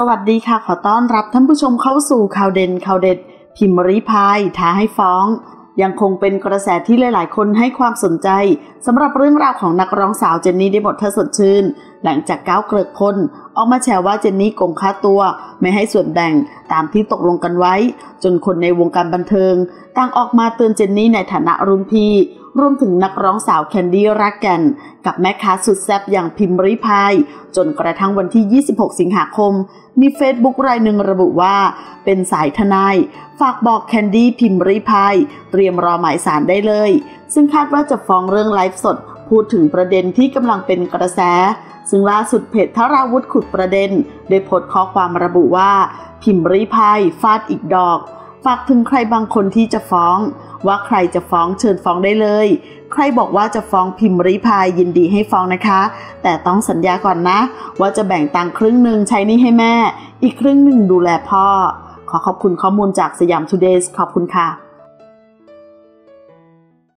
สวัสดีค่ะ ขอต้อนรับท่านผู้ชมเข้าสู่ข่าวเด่นข่าวเด็ด พิมพ์ริพายท้าให้ฟ้อง ยังคงเป็นกระแสที่หลาย ๆ คนให้ความสนใจสำหรับเรื่องราวของนักร้องสาวเจนนี่ได้หมดเธอสดชื่น หลังจากก้าวเกริกพลออกมาแฉว่าเจนนี่โกงค่าตัว ไม่ให้ส่วนแบ่งตามที่ตกลงกันไว้ จนคนในวงการบันเทิงต่างออกมาเตือนเจนนี่ในฐานะรุ่นพี่ รวมถึงนักร้องสาวแคนดี้รักแก่นกับแม่ค้าสุดแซ่บอย่างพิมรี่พาย จนกระทั่งวันที่ 26 สิงหาคม มีเฟซบุ๊กรายหนึ่งระบุว่า เป็นสายทนาย ฝากบอกแคนดี้พิมรี่พาย เตรียมรอหมายสารได้เลย ซึ่งคาดว่าจะฟ้องเรื่องไลฟ์สด พูดถึงประเด็นที่กำลังเป็นกระแส ซึ่งล่าสุดเพจทราวุธขุดประเด็นได้โพสต์ข้อความระบุว่า พิมรี่พายฟาดอีกดอก ฝากถึงใครบางคนที่จะฟ้อง ว่าใครจะฟ้องเชิญฟ้องได้เลย ใครบอกว่าจะฟ้องพิมพ์ริพายยินดีให้ฟ้องนะคะ แต่ต้องสัญญาก่อนนะ ว่าจะแบ่งตังครึ่งหนึ่งใช้นี่ให้แม่ อีกครึ่งหนึ่งดูแลพ่อ ขอขอบคุณข้อมูลจากสยามทูเดย์ขอบคุณค่ะ